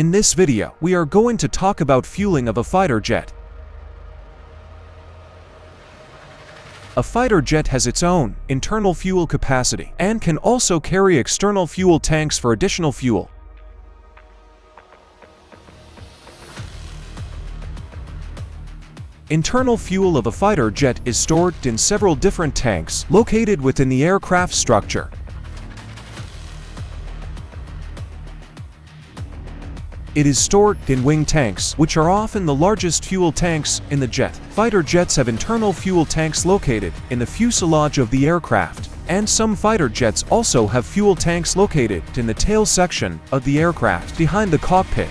In this video, we are going to talk about fueling of a fighter jet. A fighter jet has its own internal fuel capacity and can also carry external fuel tanks for additional fuel. Internal fuel of a fighter jet is stored in several different tanks located within the aircraft structure. It is stored in wing tanks, which are often the largest fuel tanks in the jet. Fighter jets have internal fuel tanks located in the fuselage of the aircraft, and some fighter jets also have fuel tanks located in the tail section of the aircraft behind the cockpit.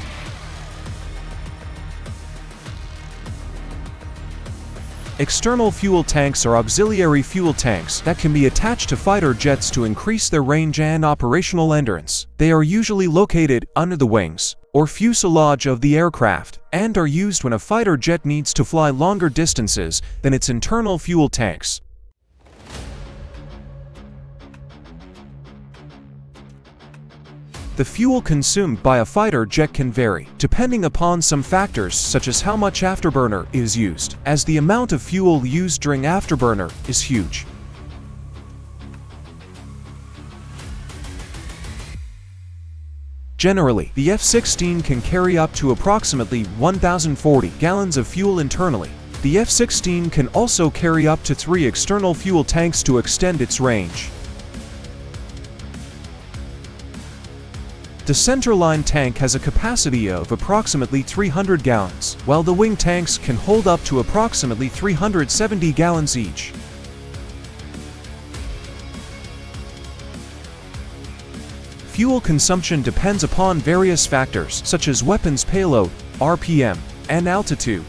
External fuel tanks are auxiliary fuel tanks that can be attached to fighter jets to increase their range and operational endurance. They are usually located under the wings or fuselage of the aircraft and are used when a fighter jet needs to fly longer distances than its internal fuel tanks. The fuel consumed by a fighter jet can vary, depending upon some factors such as how much afterburner is used, as the amount of fuel used during afterburner is huge. Generally, the F-16 can carry up to approximately 1,040 gallons of fuel internally. The F-16 can also carry up to three external fuel tanks to extend its range. The centerline tank has a capacity of approximately 300 gallons, while the wing tanks can hold up to approximately 370 gallons each. Fuel consumption depends upon various factors such as weapons payload, RPM, and altitude.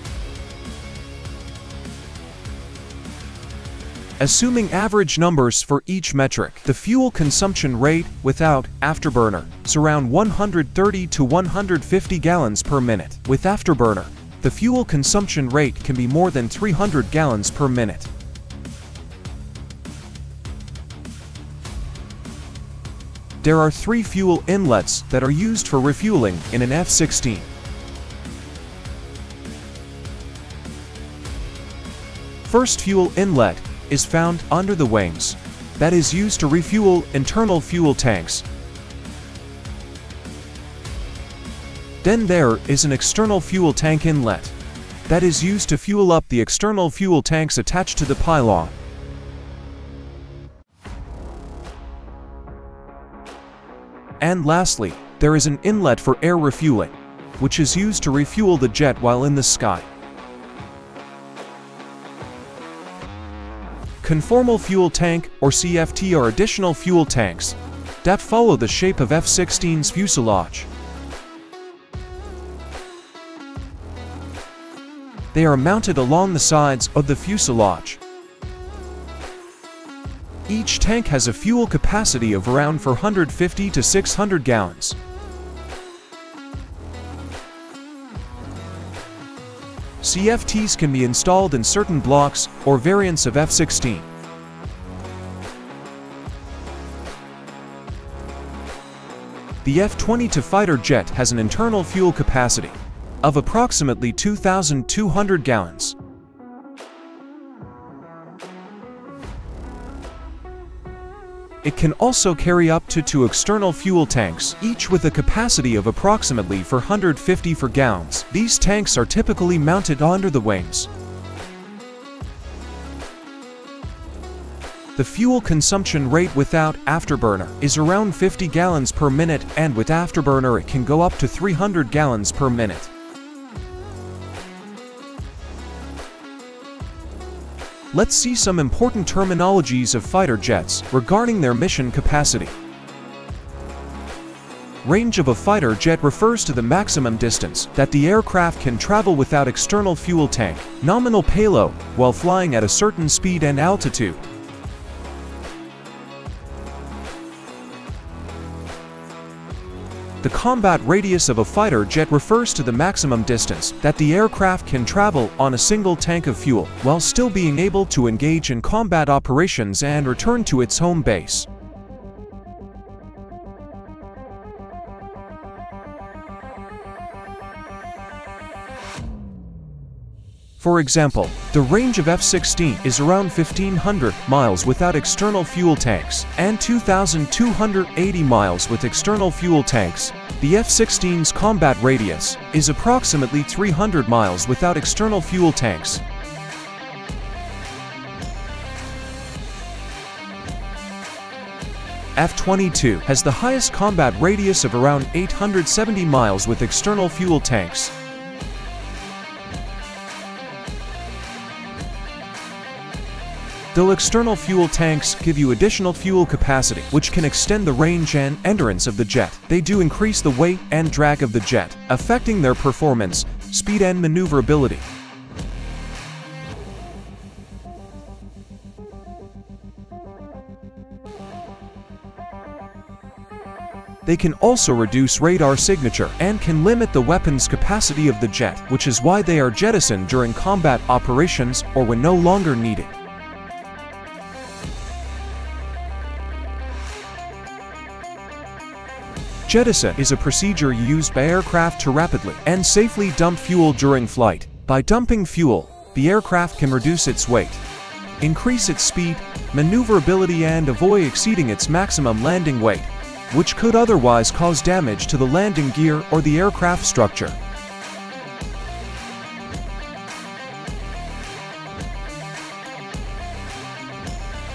Assuming average numbers for each metric, the fuel consumption rate without afterburner is around 130 to 150 gallons per minute. With afterburner, the fuel consumption rate can be more than 300 gallons per minute. There are three fuel inlets that are used for refueling in an F-16. First fuel inlet is found under the wings, that is used to refuel internal fuel tanks. Then there is an external fuel tank inlet, that is used to fuel up the external fuel tanks attached to the pylon. And lastly, there is an inlet for air refueling, which is used to refuel the jet while in the sky. Conformal fuel tank, or CFT are additional fuel tanks that follow the shape of F-16's fuselage. They are mounted along the sides of the fuselage. Each tank has a fuel capacity of around 450 to 600 gallons. CFTs can be installed in certain blocks or variants of F-16. The F-22 fighter jet has an internal fuel capacity of approximately 2,200 gallons. It can also carry up to two external fuel tanks, each with a capacity of approximately 450 for gallons. These tanks are typically mounted under the wings. The fuel consumption rate without afterburner is around 50 gallons per minute and with afterburner it can go up to 300 gallons per minute. Let's see some important terminologies of fighter jets regarding their mission capacity. Range of a fighter jet refers to the maximum distance that the aircraft can travel without external fuel tank, nominal payload, while flying at a certain speed and altitude. The combat radius of a fighter jet refers to the maximum distance that the aircraft can travel on a single tank of fuel, while still being able to engage in combat operations and return to its home base. For example, the range of F-16 is around 1500 miles without external fuel tanks and 2280 miles with external fuel tanks. The F-16's combat radius is approximately 300 miles without external fuel tanks. F-22 has the highest combat radius of around 870 miles with external fuel tanks. Though external fuel tanks give you additional fuel capacity, which can extend the range and endurance of the jet, they do increase the weight and drag of the jet, affecting their performance, speed and maneuverability. They can also reduce radar signature and can limit the weapon's capacity of the jet, which is why they are jettisoned during combat operations or when no longer needed. Jettison is a procedure used by aircraft to rapidly and safely dump fuel during flight. By dumping fuel, the aircraft can reduce its weight, increase its speed, maneuverability and avoid exceeding its maximum landing weight, which could otherwise cause damage to the landing gear or the aircraft structure.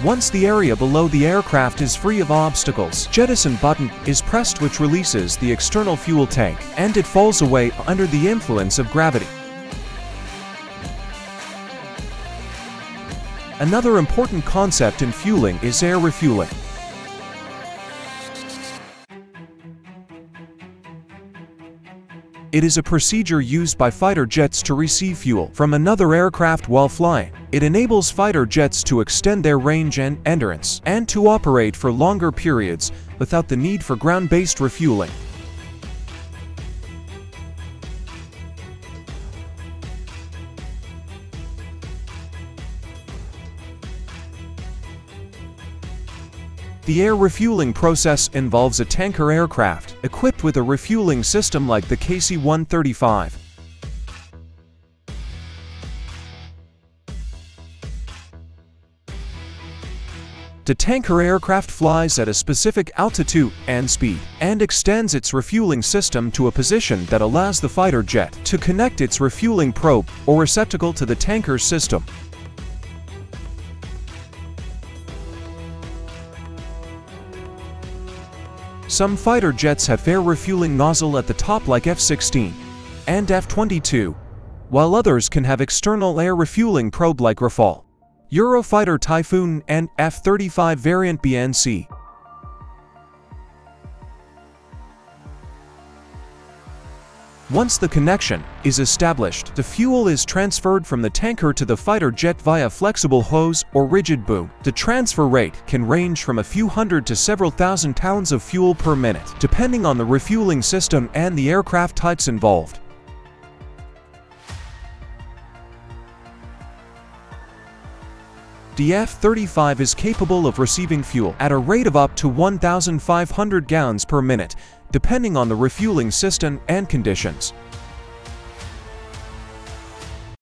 Once the area below the aircraft is free of obstacles, jettison button is pressed which releases the external fuel tank, and it falls away under the influence of gravity. Another important concept in fueling is air refueling. It is a procedure used by fighter jets to receive fuel from another aircraft while flying. It enables fighter jets to extend their range and endurance, and to operate for longer periods without the need for ground-based refueling. The air refueling process involves a tanker aircraft equipped with a refueling system like the KC-135. The tanker aircraft flies at a specific altitude and speed, and extends its refueling system to a position that allows the fighter jet to connect its refueling probe or receptacle to the tanker's system. Some fighter jets have air refueling nozzle at the top like F-16 and F-22, while others can have external air refueling probe like Rafale, Eurofighter Typhoon and F-35 variant B and C. Once the connection is established, the fuel is transferred from the tanker to the fighter jet via flexible hose or rigid boom. The transfer rate can range from a few hundred to several thousand pounds of fuel per minute, depending on the refueling system and the aircraft types involved. The F-35 is capable of receiving fuel at a rate of up to 1,500 gallons per minute, depending on the refueling system and conditions.